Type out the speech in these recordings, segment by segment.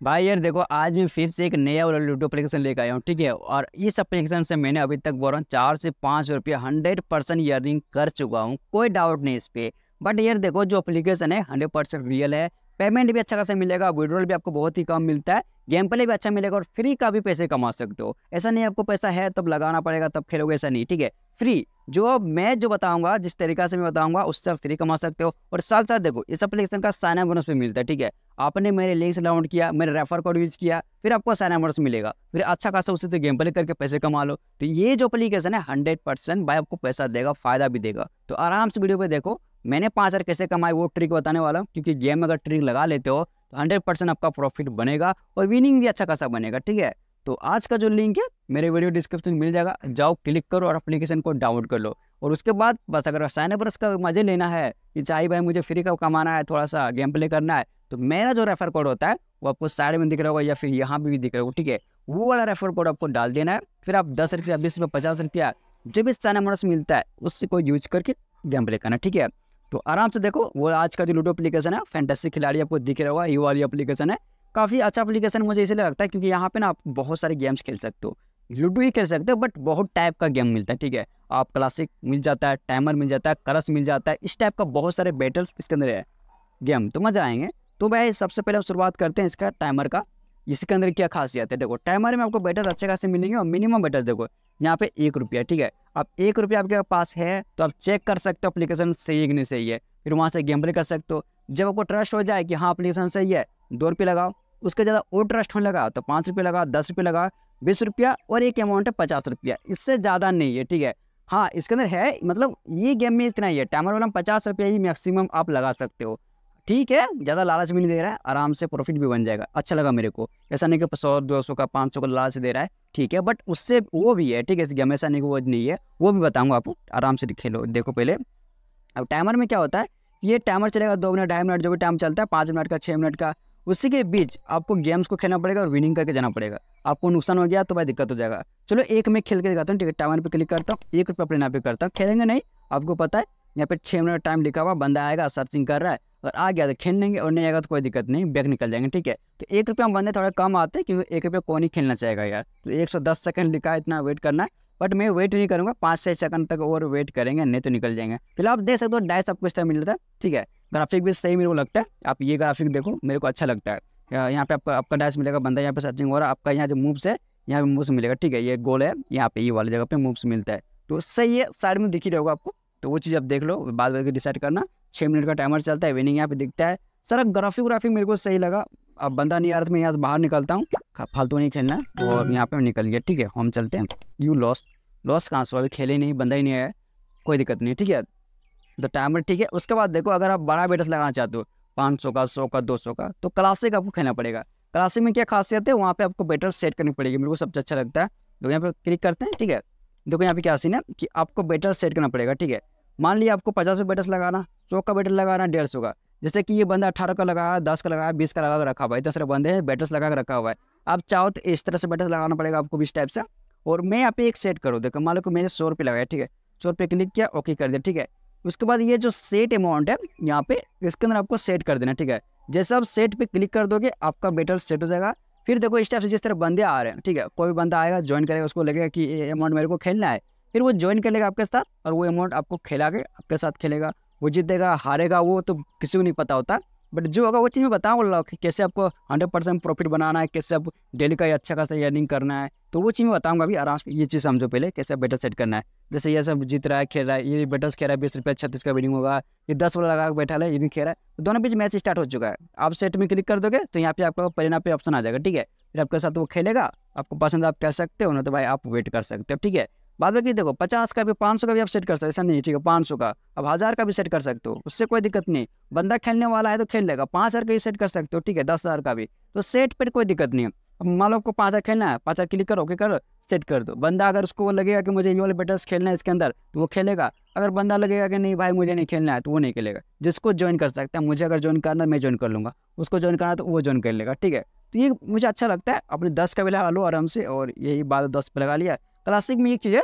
भाई यार देखो, आज मैं फिर से एक नया वाला लूडो एप्लीकेशन लेकर आया हूँ, ठीक है? और इस एप्लीकेशन से मैंने अभी तक बोल रहा हूँ, चार से पाँच रुपये हंड्रेड परसेंट ईयरिंग कर चुका हूँ, कोई डाउट नहीं इस पर बट यार देखो, जो एप्लीकेशन है हंड्रेड परसेंट रियल है। पेमेंट भी अच्छा खासा मिलेगा विड्रॉल भी आपको बहुत ही कम मिलता है गेम प्ले भी अच्छा मिलेगा और फ्री का भी पैसे कमा सकते हो। ऐसा नहीं आपको पैसा है, तब लगाना पड़ेगा, तब खेलोगे, ऐसा नहीं, ठीक है? फ्री। जो मैं जो बताऊँगा, जिस तरीका से मैं बताऊँगा, उससे आप फ्री कमा सकते हो। और साथ साथ देखो, इस एप्लीकेशन का साइन अप बोनस भी मिलता है, ठीक है? आपने मेरे लिंक से डाउनलोड किया, मेरे रेफर कोड यूज़ किया, फिर आपको साइन अप बोनस मिलेगा। फिर अच्छा खासा उससे तो गेम प्ले करके पैसे कमा लो। तो ये जो एप्लीकेशन है हंड्रेड परसेंट भाई आपको पैसा देगा, फ़ायदा भी देगा। तो आराम से वीडियो पे देखो, मैंने पाँच हज़ार कैसे कमाए, वो ट्रिक बताने वाला हूँ। क्योंकि गेम में अगर ट्रिक लगा लेते हो तो हंड्रेड परसेंट आपका प्रॉफिट बनेगा और विनिंग भी अच्छा खासा बनेगा, ठीक है? तो आज का जो लिंक है, मेरे वीडियो डिस्क्रिप्शन में मिल जाएगा। जाओ क्लिक करो और एप्लीकेशन को डाउनलोड कर लो। और उसके बाद, बस अगर साइन बरस का मज़े लेना है कि चाहे भाई मुझे फ्री का कमाना है थोड़ा सा गेम प्ले करना है तो मेरा जो रेफर कोड होता है, वो आपको साइड में दिख रहा होगा या फिर यहाँ पे भी दिख रहा होगा, ठीक है? वो वाला रेफर कोड आपको डाल देना है। फिर आप दस रुपया, बीस रुपया, पचास रुपया, जो भी साइन बोनस मिलता है, उससे कोई यूज़ करके गेम प्ले करना, ठीक है? तो आराम से देखो, वो आज का जो लूडो एप्लीकेशन है फैंटेसी खिलाड़ी आपको दिख रहा होगा, ये वाली एप्लीकेशन है। काफ़ी अच्छा एप्लीकेशन मुझे इसलिए लगता है क्योंकि यहाँ पे ना आप बहुत सारे गेम्स खेल सकते हो। लूडो ही खेल सकते हो बट बहुत टाइप का गेम मिलता है, ठीक है? आप क्लासिक मिल जाता है टाइमर मिल जाता है करस मिल जाता है, इस टाइप का बहुत सारे बैटल्स इसके अंदर है गेम तो मज़ा आएँगे। तो भाई सबसे पहले शुरुआत करते हैं इसका टाइमर का। इसके अंदर क्या खासियत है? देखो टाइमर में आपको बैटल अच्छे खासे मिलेंगे और मिनिमम बैटल देखो, यहाँ पे एक रुपया, ठीक है? अब एक रुपया आपके पास है तो आप चेक कर सकते हो अप्लीकेशन सही है कि नहीं सही है। फिर वहाँ से गेम प्ले कर सकते हो। जब आपको ट्रस्ट हो जाए कि हाँ अप्लीकेशन सही है, दो रुपये लगाओ। उसके ज़्यादा और ट्रस्ट होने लगा तो पाँच रुपये लगा, दस रुपये लगा, बीस रुपया और एक अमाउंट है पचास रुपया। इससे ज़्यादा नहीं है, ठीक है? हाँ इसके अंदर है मतलब ये गेम में इतना ही है टाइमर वाला पचास रुपया ही मैक्सिमम आप लगा सकते हो। ठीक है, ज़्यादा लालच भी नहीं दे रहा है, आराम से प्रॉफिट भी बन जाएगा। अच्छा लगा मेरे को, ऐसा नहीं कि सौ, दो सौ का, पाँच सौ का लालच दे रहा है, ठीक है बट उससे वो भी है, ठीक है, इस गेम ऐसा नहीं वो नहीं है, वो भी बताऊँगा आपको, आराम से खेलो, देखो पहले। अब टाइमर में क्या होता है, ये टाइमर चलेगा दो मिनट, ढाई मिनट, जो भी टाइम चलता है, पाँच मिनट का छः मिनट का उसी के बीच आपको गेम्स को खेलना पड़ेगा और विनिंग करके जाना पड़ेगा। आपको नुकसान हो गया तो भाई दिक्कत हो जाएगा। चलो, एक मैं खेल के दिखाता हूँ ठीक है टाइमर पे क्लिक करता हूँ, एक रुपये अपने यहाँ पे करता हूँ। खेलेंगे नहीं, आपको पता है, यहाँ पे छः मिनट टाइम लिखा हुआ, बंदा आएगा सर्चिंग कर रहा है, और आ गया तो खेल लेंगे और नहीं आएगा तो कोई दिक्कत नहीं बैग निकल जाएँगे, ठीक है? तो एक रुपया बंदे थोड़ा कम आते हैं, क्योंकि एक रुपया कौन ही खेलना चाहेगा यार। तो एक सौ दस सेकंड लिखा है, इतना वेट करना है बट मैं वेट नहीं करूँगा, पाँच छः सेकंड तक और वेट करेंगे, नहीं तो निकल जाएँगे। फ़िलहाल आप देख सकते हो डाइस आपको इस टाइम मिल जाता है, ठीक है? ग्राफिक भी सही मेरे को लगता है। आप ये ग्राफिक देखो, मेरे को अच्छा लगता है। यहाँ पे आपका आपका डाइस मिलेगा, बंदा यहाँ पे सर्चिंग हो रहा है, आपका यहाँ जो मूव्स है, यहाँ पे मूव्स मिलेगा, ठीक है, ये गोल है, यहाँ पे ये वाली जगह पे मूव्स मिलता है। तो सही है साइड में दिख रहेगा आपको। तो वो चीज़ आप देख लो, बाद में डिसाइड करना छः मिनट का टाइमर चलता है विनिंग यहाँ पे दिखता है। सर ग्राफिक व्राफिक मेरे को सही लगा। अब बंदा नहीं आ रहा तो मैं यहाँ से बाहर निकलता हूँ। फालतू नहीं खेलना, और यहाँ पे निकल गया, ठीक है, हम चलते हैं। यू लॉस लॉस कहाँ से? खेले नहीं, बंदा ही नहीं आया, कोई दिक्कत नहीं ठीक है? तो टाइमर, ठीक है? उसके बाद देखो, अगर आप बड़ा बेटस लगाना चाहते हो, पाँच सौ का सौ का, दो सौ का तो क्लासिक आपको खेलना पड़ेगा। क्लासिक में क्या खासियत है, वहाँ पे आपको बेटर सेट करनी पड़ेगी। मेरे को सबसे अच्छा लगता है। तो यहाँ पे क्लिक करते हैं, ठीक है? देखो, यहाँ पे क्या सीन है कि आपको बेटर सेट करना पड़ेगा, ठीक है? मान लिया आपको पचास रुपये बेटस लगाना, सौ का बेटर लगाना, डेढ़ सौ का। जैसे कि ये बंदा अठारह का लगाया दस का लगाया बीस का लगा कर रखा हुआ है। सारे बंदे हैं बैटर्स लगा कर रखा हुआ है। आप चाहो तो इस तरह से बैटर्स लगाना पड़ेगा आपको इस टाइप से। और मैं यहाँ पे एक सेट करूँ। देखो, मान लो मैंने सौ रुपये लगाया ठीक है? सौ रुपये क्लिक किया, ओके कर दिया, ठीक है? उसके बाद ये जो सेट अमाउंट है, यहाँ पे इसके अंदर आपको सेट कर देना ठीक है? जैसे आप सेट पे क्लिक कर दोगे, आपका बेटर सेट हो जाएगा। फिर देखो इस टाइप से जिस तरह बंदे आ रहे हैं, ठीक है? कोई बंदा आएगा ज्वाइन करेगा, उसको लगेगा कि ये अमाउंट मेरे को खेलना है। फिर वो ज्वाइन कर लेगा आपके साथ और वो अमाउंट आपको खेला के आपके साथ खेलेगा। वो जीतेगा, हारेगा, वो तो किसी को नहीं पता होता। बट जो होगा वो चीज़ मैं बताऊँ बोल रहा कि कैसे आपको हंड्रेड परसेंट प्रॉफिट बनाना है, कैसे आप डेली का अच्छा खासा अर्निंग करना है तो वो चीज़ मैं बताऊँगा अभी आराम से। ये चीज़ समझो पहले कैसे बेटर सेट करना है। जैसे ये सब जीत रहा है, खेल रहा है, ये बेटर्स खेल रहा है, बीस रुपये, छत्तीस का बिडिंग होगा, ये दस वाला लगा बैठा है ये भी खेल रहा है तो दोनों बीच मैच स्टार्ट हो चुका है। आप सेट में क्लिक कर दोगे तो यहाँ पे आपका परिणाम पे ऑप्शन आ जाएगा, ठीक है? फिर आपके साथ वो खेलेगा, आपको पसंद आप कर सकते हो ना तो भाई आप वेट कर सकते हो, ठीक है? बाद में देखो, पचास का भी, पाँच सौ का भी आप सेट कर सकते ऐसा नहीं ठीक है, पाँच सौ का। अब हज़ार का भी सेट कर सकते हो, उससे कोई दिक्कत नहीं। बंदा खेलने वाला है तो खेल लेगा, पाँच हज़ार का भी सेट कर सकते हो, ठीक है, दस हज़ार का भी। तो सेट पर कोई दिक्कत नहीं है। अब मान लो आपको पाँच हज़ार खेलना है, पाँच हज़ार क्लिक करो, ओके, कर सेट कर दो। बंदा अगर उसको लगेगा कि मुझे ये वाले बेटर्स खेलना है इसके अंदर तो वो खेलेगा। अगर बंदा लगेगा कि नहीं भाई, मुझे नहीं खेलना है तो वो नहीं खेलेगा। जिसको ज्वाइन कर सकता है, मुझे अगर ज्वाइन करना है, मैं ज्वाइन कर लूँगा। उसको ज्वाइन करना है तो वो ज्वाइन कर लेगा, ठीक है। तो ये मुझे अच्छा लगता है, अपने दस का भी लगा लो आराम से, और यही बात दस पे लगा लिया। क्लासिक में एक चीज़ है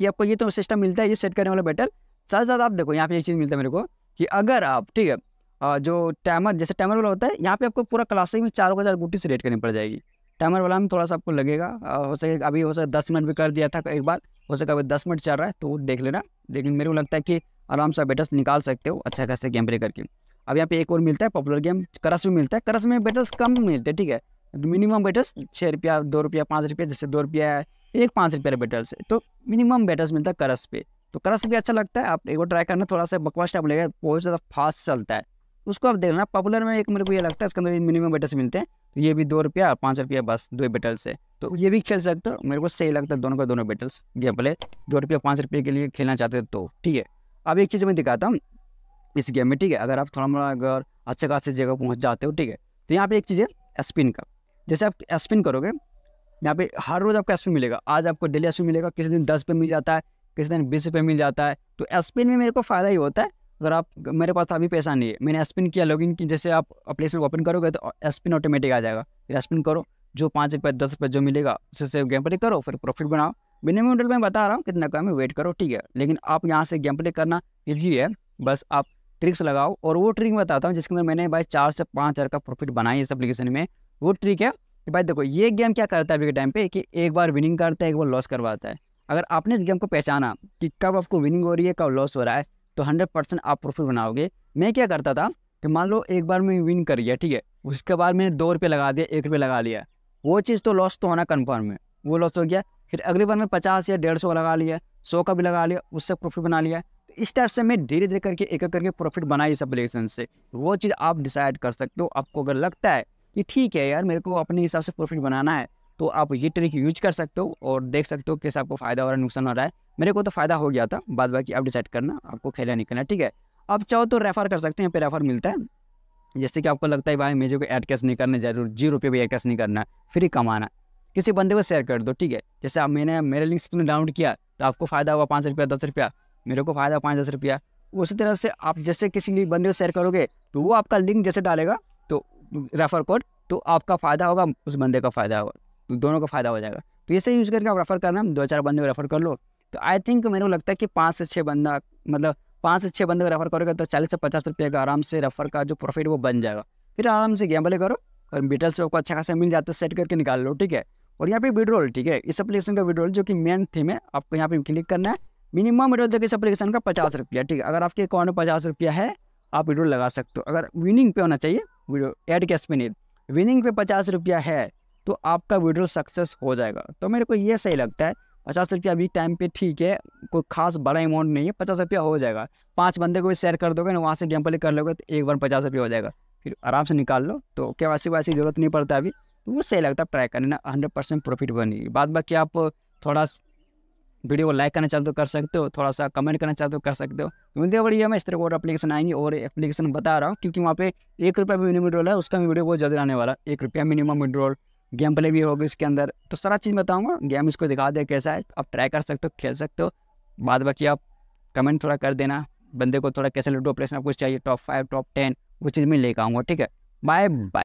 कि आपको ये तो सिस्टम मिलता है, ये सेट करने वाला बैटल साथ साथ आप देखो, यहाँ पे एक चीज़ मिलता है मेरे को कि अगर आप, ठीक है जो टाइमर जैसे टाइमर वाला होता है, यहाँ पे आपको पूरा क्लासिक में चारों चार हज़ार गुटी से रेट करनी पड़ जाएगी। टाइमर वाला में थोड़ा सा आपको लगेगा हो सके अभी हो सके दस मिनट भी कर दिया था एक बार, हो सके अभी दस मिनट चल रहा है तो देख लेना। लेकिन मेरे को लगता है कि आराम से बेटर्स निकाल सकते हो अच्छा खासे गेम प्ले करके। अब यहाँ पे एक और मिलता है पॉपुलर गेम करस में मिलता है। करस में बेटर्स कम मिलते हैं, ठीक है। मिनिमम बेटर्स छः रुपया, दो रुपया, पाँच रुपया, जैसे दो रुपया एक पाँच रुपया से। तो मिनिमम बेटर्स मिलता है करस पे। तो करस भी अच्छा लगता है, आप एक बार ट्राई करना, थोड़ा सा बकवास टाइप लगेगा, बहुत ज़्यादा फास्ट चलता है। उसको आप देखना पॉपुलर में एक मेरे को ये लगता है इसके अंदर मिनिमम बेटर्स मिलते हैं। तो ये भी दो रुपया और पाँच रुपया बस, दो बेटल से। तो ये भी खेल सकते हो, मेरे को सही लगता है दोनों का दोनों बेटल्स गेम प्ले दो रुपया, पाँच रुपये के लिए खेलना चाहते हो तो ठीक है। अब एक चीज़ मैं दिखाता हूँ, इस गेम में, ठीक है। अगर आप थोड़ा मोड़ा अगर अच्छे खासे जगह पहुँच जाते हो, ठीक है। तो यहाँ पर एक चीज़ है स्पिन का। जैसे आप स्पिन करोगे यहाँ पे हर रोज़ आपको एसपिन मिलेगा। आज आपको डेली एसपिन मिलेगा, किसी दिन दस पे मिल जाता है, किसी दिन बीस रुपये मिल जाता है। तो एसपिन में मेरे को फ़ायदा ही होता है, अगर आप, मेरे पास अभी पैसा नहीं है, मैंने एसपिन किया लॉगिन की, जैसे आप अप्लीकेशन ओपन करोगे तो एसपिन ऑटोमेटिक आ जाएगा। फिर एसपिन करो, जो पाँच रुपये दस रुपये जो मिलेगा, उससे गेम प्ले करो, फिर प्रॉफिट बनाओ। मिनिमम मॉडल में बता रहा हूँ, कितना कम है वेट करो, ठीक है। लेकिन आप यहाँ से गेम प्ले करना ईजी है, बस आप ट्रिक्स लगाओ। और वो ट्रिक बताता हूँ, जिसके अंदर मैंने भाई चार से पाँच हज़ार का प्रॉफिट बनाई इस एप्लीकेशन में। वो ट्रिक है कि भाई देखो, ये गेम क्या करता है अभी के टाइम पे कि एक बार विनिंग करता है, एक बार लॉस करवाता है। अगर आपने इस गेम को पहचाना कि कब आपको विनिंग हो रही है, कब लॉस हो रहा है तो हंड्रेड परसेंट आप प्रॉफिट बनाओगे। मैं क्या करता था कि मान लो एक बार मैं विन कर गया ठीक है? उसके बाद मैंने दो रुपये लगा दिया, एक रुपये लगा लिया। वो चीज़ तो लॉस तो होना कन्फर्म है। वो लॉस हो गया। फिर अगली बार मैं पचास या डेढ़ सौ लगा लिया, सौ का भी लगा लिया, उससे प्रॉफिट बना लिया। तो इस टाइप से मैं धीरे धीरे करके एक एक करके प्रॉफिट बनाई इस एप्लीकेशन से। वो चीज़ आप डिसाइड कर सकते हो। आपको अगर लगता है कि ठीक है यार, मेरे को अपने हिसाब से प्रॉफिट बनाना है तो आप ये ट्रिक यूज़ कर सकते हो और देख सकते हो कैसे आपको फ़ायदा हो रहा है नुकसान हो रहा है। मेरे को तो फ़ायदा हो गया था बाद बाकी आप डिसाइड करना, आपको खेला निकलना, ठीक है। आप चाहो तो रेफर कर सकते हैं, यहाँ पे रेफर मिलता है। जैसे कि आपको लगता है भाई मुझे को एड कैश नहीं करना, ज़रूर ज़ीरो रुपये भी एड कैश नहीं करना फ्री कमाना। किसी बंदे को शेयर कर दो, ठीक है। जैसे आप, मैंने, मेरे लिंक से डाउनलोड किया तो आपको फ़ायदा हुआ पाँच रुपया, दस रुपया, मेरे को फ़ायदा पाँच, दस रुपया। उसी तरह से आप जैसे किसी बंदे को शेयर करोगे तो वो आपका लिंक जैसे डालेगा रेफर कोड तो आपका फ़ायदा होगा, उस बंदे का फ़ायदा होगा तो दोनों का फ़ायदा हो जाएगा। तो इसे यूज़ करके आप रेफ़र करना, दो चार बंदे को रेफ़र कर लो। तो आई थिंक मेरे को लगता है कि पाँच से छः बंदा मतलब पाँच से छः बंदे को रेफ़र करोगे तो चालीस से पचास रुपये का आराम से रेफ़र का जो प्रॉफिट वो बन जाएगा। फिर आराम से गेम प्ले करो, और डिटेल्स आपको अच्छा खासा मिल जाता है सेट करके निकाल लो, ठीक है? और यहाँ पे विड्रोल ठीक है? इस एप्लीकेशन का विड्रोल जो कि मेन थीम है, आपको यहाँ पे क्लिक करना है। मिनिमम विड्रोल देखिए इस एप्लीकेशन का पचास रुपया, ठीक है? अगर आपके अकाउंट में पचास रुपया है, आप विड्रोल लगा सकते हो। अगर विनिंग पे होना चाहिए वीडियो एड कैश नहीं विनिंग पे पचास रुपया है तो आपका वीडियो सक्सेस हो जाएगा। तो मेरे को ये सही लगता है, पचास रुपया अभी टाइम पे ठीक है, कोई खास बड़ा अमाउंट नहीं है, पचास रुपया हो जाएगा। पाँच बंदे को भी शेयर कर दोगे ना, वहाँ से गेम प्ले कर लोगे तो एक बार पचास रुपया हो जाएगा। फिर आराम से निकाल लो तो क्या वैसी वैसी ज़रूरत नहीं पड़ता अभी। तो वो सही लगता है ट्राई करना हंड्रेड परसेंट प्रॉफिट बनेगी बाद बाकी आप थोड़ा वीडियो को लाइक करना चाहते हो कर सकते हो थोड़ा सा कमेंट करना चाहते हो कर सकते हो। तो मिलते हैं बढ़िया मैं इस तरह को और अपलीकेशन आएँगे और एप्लीकेशन बता रहा हूँ क्योंकि वहाँ पे एक रुपया भी मिनिमम विड्रोल है उसका भी वीडियो बहुत जल्दी आने वाला है। एक रुपया मिनिमम विड्रोल गेम प्ले भी होगा इसके अंदर। तो सारा चीज़ बताऊँगा गेम इसको दिखा दे कैसा है आप ट्राई कर सकते हो खेल सकते हो। बाद बाकी आप कमेंट थोड़ा कर देना बंदे को थोड़ा कैसे लूडो ऑपरेशन आपको चाहिए टॉप फाइव टॉप टेन वो चीज़ मैं लेकर आऊँगा ठीक है? Bye bye